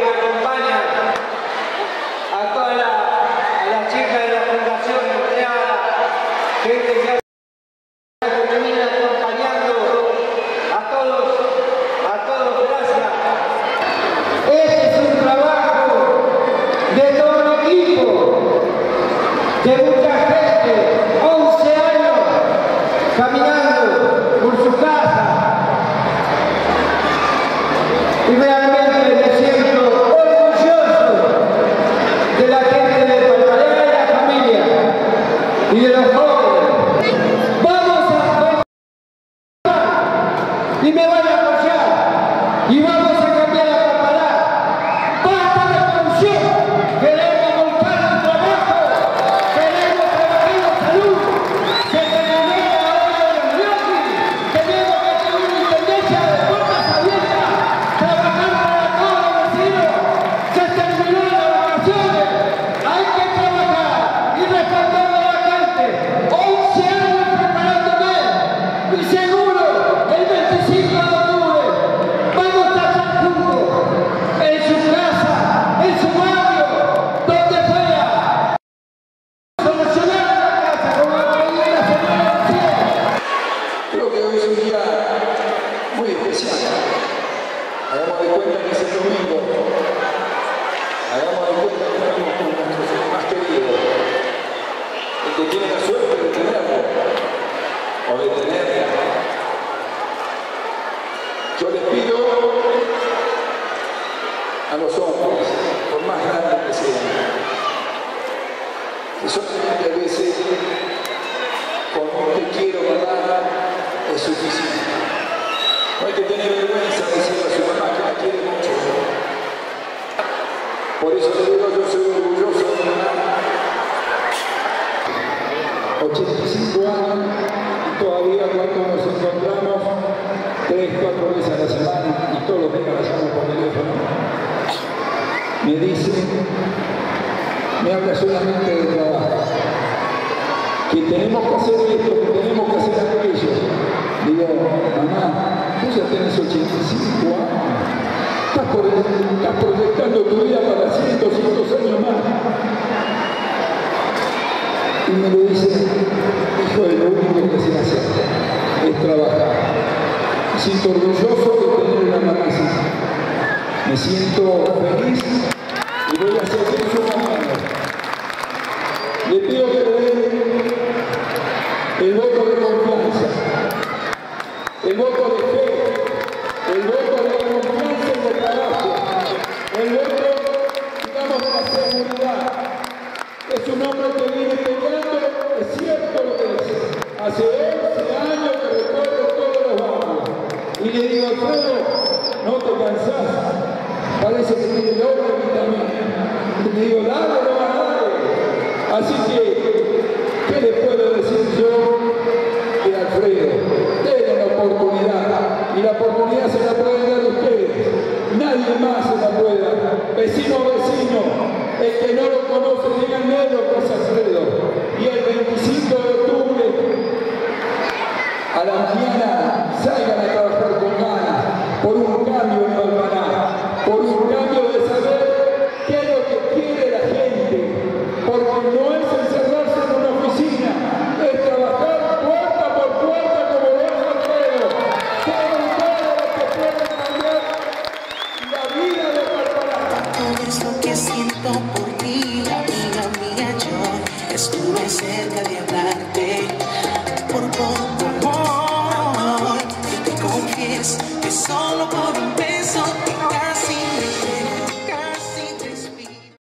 me acompaña a toda la chica de la fundación, gente que ha terminado acompañando a todos, a todos, gracias. Este es un trabajo de todo un equipo, de mucha gente, 1 años, caminando. Y vamos cuenta que es el. Hagamos de cuenta que estamos con más queridos. El que tiene la suerte de tenerlo o. Yo les pido a los hombres, por más grandes que sean, que solamente a veces con un te quiero, ¿verdad? Es suficiente. No hay que tener vergüenza de decirle a su mamá que la quiere mucho. Por eso le digo, yo soy orgulloso de mi mamá. 85 años y todavía cuando nos encontramos tres, cuatro veces a la semana y todos los días la llamo por teléfono, me dice, me habla solamente de trabajo que tenemos que hacer esto, que tenemos que hacer aquello. Digo, mamá, tú ya tenés 85 años, estás, por- proyectando tu vida para 100, 200 años más lo dice, hijo de lo único que se hace es trabajar. Me siento orgulloso de tener una así. Me siento feliz y voy a seguir su mano. Le pido que le den el voto de confianza, el voto de fe, el voto de confianza y de trabajo, el voto, digamos, de la seguridad. Es un hombre que viene peleando, es cierto lo que dice. Le no te cansás. Parece que tiene doble vitamina. Y le digo, dale, no a darle. Así que, ¿qué les puedo decir yo de Alfredo? Denle la oportunidad. Y la oportunidad se la pueden dar ustedes. Nadie más se la puede dar. Vecino, vecino, el que no lo conoce, díganme lo que.